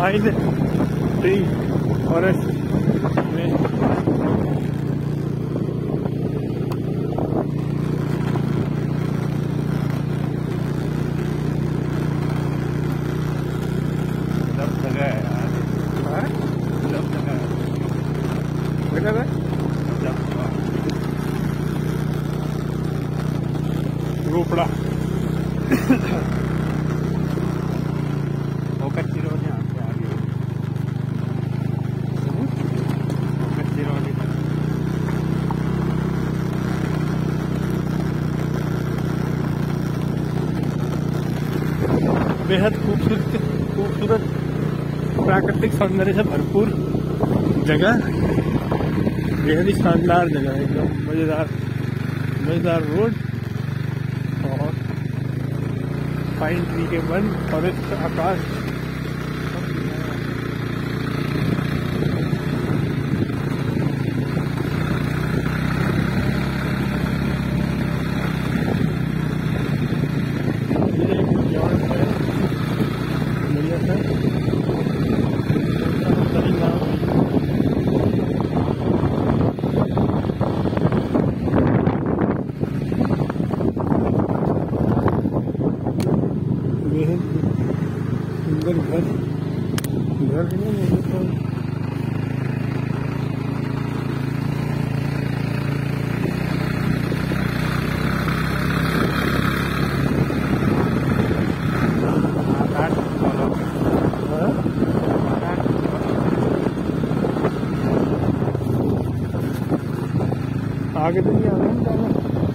लगा था सब जगह रोपड़ा वो कच्ची रोड यहाँ से आगे वो कच्ची रोड इधर बेहद खूबसूरत खूबसूरत, प्राकृतिक सौंदर्य से भरपूर जगह। बेहद ही शानदार जगह है एकदम। मज़ेदार मज़ेदार रोड और फाइन ट्री के वन फॉरेस्ट आकाश। घर। घर घर है ना ये तो आकाश फॉलो हाँ? आकाश आगे तो नहीं आ रहा